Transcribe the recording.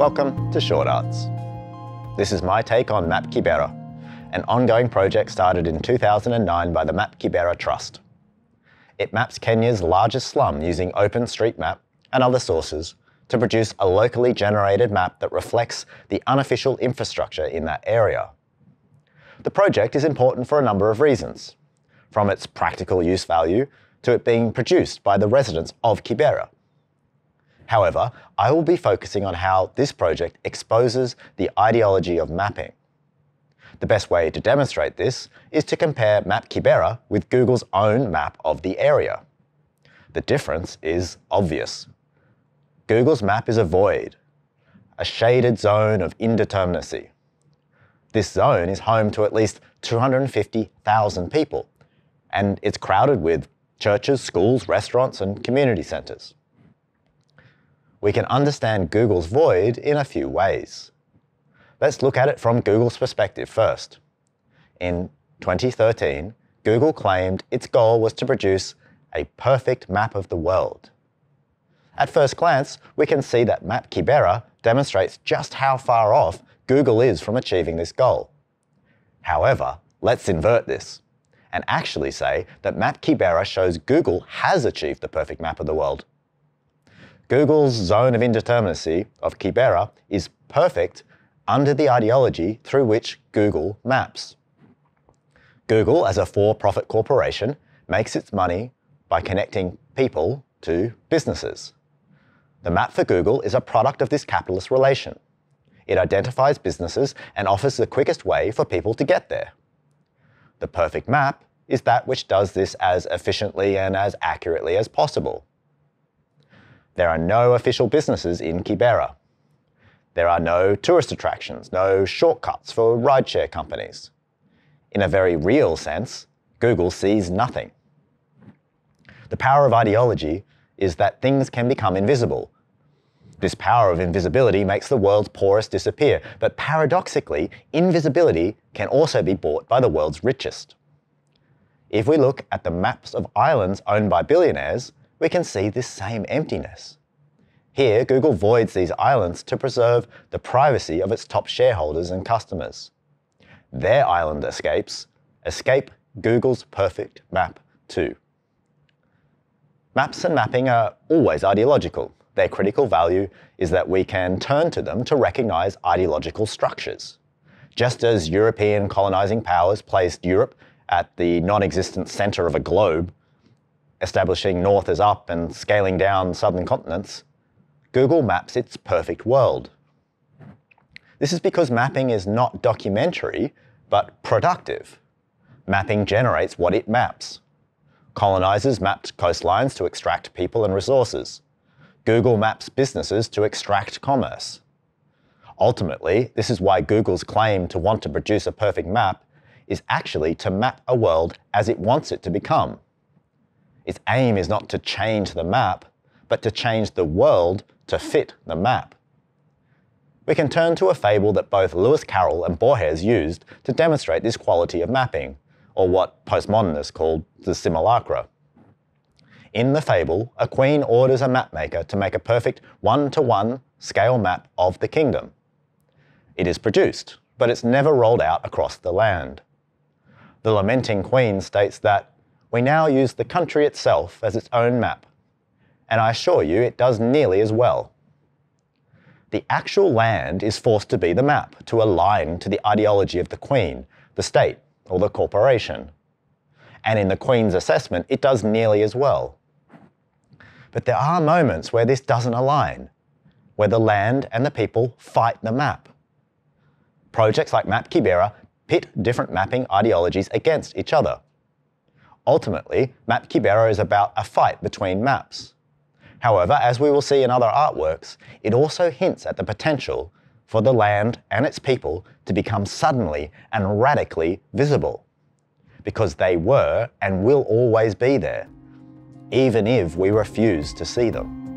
Welcome to Short Arts. This is my take on Map Kibera, an ongoing project started in 2009 by the Map Kibera Trust. It maps Kenya's largest slum using OpenStreetMap and other sources to produce a locally generated map that reflects the unofficial infrastructure in that area. The project is important for a number of reasons, from its practical use value to it being produced by the residents of Kibera. However, I will be focusing on how this project exposes the ideology of mapping. The best way to demonstrate this is to compare Map Kibera with Google's own map of the area. The difference is obvious. Google's map is a void, a shaded zone of indeterminacy. This zone is home to at least 250,000 people, and it's crowded with churches, schools, restaurants, and community centres. We can understand Google's void in a few ways. Let's look at it from Google's perspective first. In 2013, Google claimed its goal was to produce a perfect map of the world. At first glance, we can see that Map Kibera demonstrates just how far off Google is from achieving this goal. However, let's invert this and actually say that Map Kibera shows Google has achieved the perfect map of the world. Google's zone of indeterminacy of Kibera is perfect under the ideology through which Google maps. Google, as a for-profit corporation, makes its money by connecting people to businesses. The map for Google is a product of this capitalist relation. It identifies businesses and offers the quickest way for people to get there. The perfect map is that which does this as efficiently and as accurately as possible. There are no official businesses in Kibera. There are no tourist attractions, no shortcuts for rideshare companies. In a very real sense, Google sees nothing. The power of ideology is that things can become invisible. This power of invisibility makes the world's poorest disappear, but paradoxically, invisibility can also be bought by the world's richest. If we look at the maps of islands owned by billionaires, we can see this same emptiness. Here, Google voids these islands to preserve the privacy of its top shareholders and customers. Their island escapes escape Google's perfect map too. Maps and mapping are always ideological. Their critical value is that we can turn to them to recognize ideological structures. Just as European colonizing powers placed Europe at the non-existent center of a globe, establishing north as up and scaling down southern continents, Google maps its perfect world. This is because mapping is not documentary, but productive. Mapping generates what it maps. Colonizers mapped coastlines to extract people and resources. Google maps businesses to extract commerce. Ultimately, this is why Google's claim to want to produce a perfect map is actually to map a world as it wants it to become. Its aim is not to change the map, but to change the world to fit the map. We can turn to a fable that both Lewis Carroll and Borges used to demonstrate this quality of mapping, or what postmodernists call the simulacra. In the fable, a queen orders a mapmaker to make a perfect one-to-one scale map of the kingdom. It is produced, but it's never rolled out across the land. The lamenting queen states that we now use the country itself as its own map, and I assure you it does nearly as well. The actual land is forced to be the map to align to the ideology of the Queen, the state, or the corporation. And in the Queen's assessment, it does nearly as well. But there are moments where this doesn't align, where the land and the people fight the map. Projects like Map Kibera pit different mapping ideologies against each other. Ultimately, Map Kibera is about a fight between maps. However, as we will see in other artworks, it also hints at the potential for the land and its people to become suddenly and radically visible. Because they were and will always be there, even if we refuse to see them.